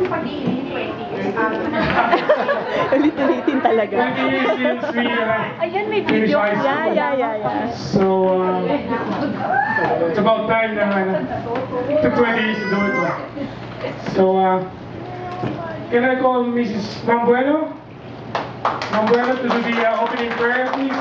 yung pag-iiling 20 years? Ulit-ulitin talaga. 20 years since we uh, Ayan, may video. Yeah, yeah, yeah, yeah. So, uh, it's about time na ano, it took 20 years to do it. Oh. So, uh, can I call Mrs. Mambueno? Mambueno to do the uh, opening prayer, please?